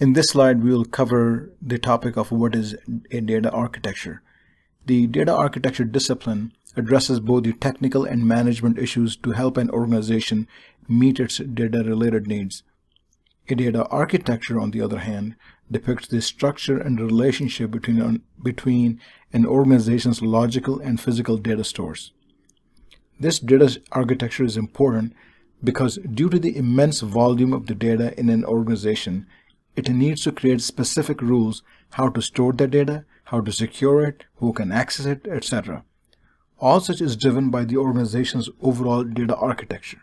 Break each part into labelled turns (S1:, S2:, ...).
S1: In this slide, we will cover the topic of what is a data architecture. The data architecture discipline addresses both the technical and management issues to help an organization meet its data-related needs. A data architecture, on the other hand, depicts the structure and relationship between an, between an organization's logical and physical data stores. This data architecture is important because due to the immense volume of the data in an organization, it needs to create specific rules how to store the data, how to secure it, who can access it, etc. All such is driven by the organization's overall data architecture.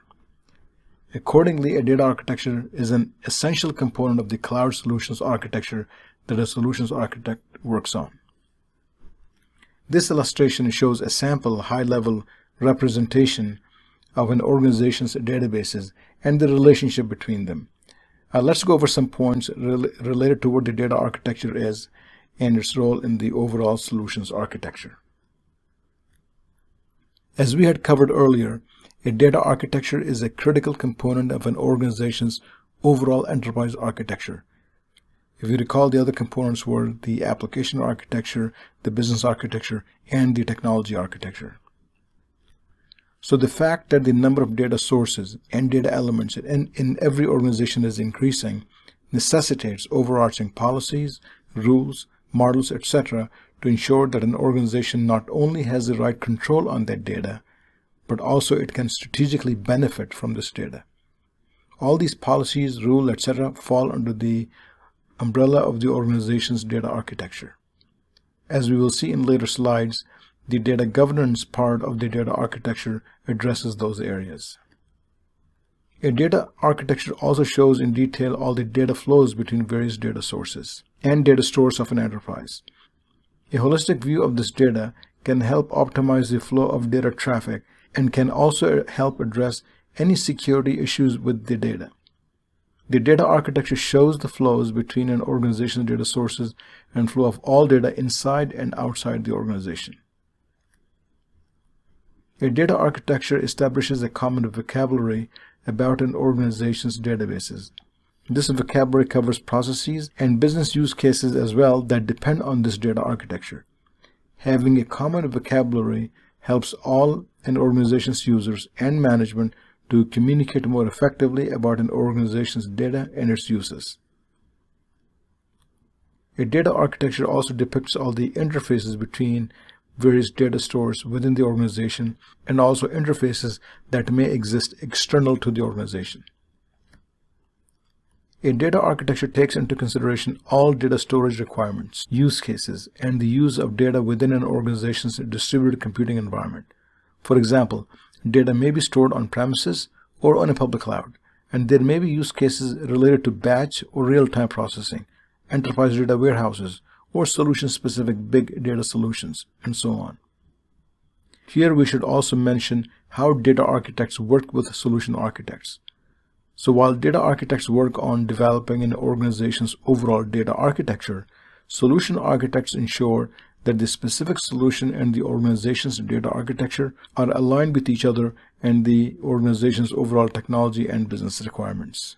S1: Accordingly, a data architecture is an essential component of the cloud solutions architecture that a solutions architect works on. This illustration shows a sample high-level representation of an organization's databases and the relationship between them. Uh, let's go over some points rel related to what the data architecture is and its role in the overall solutions architecture. As we had covered earlier, a data architecture is a critical component of an organization's overall enterprise architecture. If you recall, the other components were the application architecture, the business architecture, and the technology architecture. So the fact that the number of data sources and data elements in, in every organization is increasing necessitates overarching policies, rules, models, etc. to ensure that an organization not only has the right control on that data, but also it can strategically benefit from this data. All these policies, rules, etc. fall under the umbrella of the organization's data architecture. As we will see in later slides, the data governance part of the data architecture addresses those areas. A data architecture also shows in detail all the data flows between various data sources and data stores of an enterprise. A holistic view of this data can help optimize the flow of data traffic and can also help address any security issues with the data. The data architecture shows the flows between an organization's data sources and flow of all data inside and outside the organization. A data architecture establishes a common vocabulary about an organization's databases. This vocabulary covers processes and business use cases as well that depend on this data architecture. Having a common vocabulary helps all an organization's users and management to communicate more effectively about an organization's data and its uses. A data architecture also depicts all the interfaces between various data stores within the organization, and also interfaces that may exist external to the organization. A data architecture takes into consideration all data storage requirements, use cases, and the use of data within an organization's distributed computing environment. For example, data may be stored on premises or on a public cloud, and there may be use cases related to batch or real-time processing, enterprise data warehouses, or solution-specific big data solutions, and so on. Here we should also mention how data architects work with solution architects. So while data architects work on developing an organization's overall data architecture, solution architects ensure that the specific solution and the organization's data architecture are aligned with each other and the organization's overall technology and business requirements.